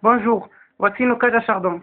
Bonjour, voici nos cages à chardon.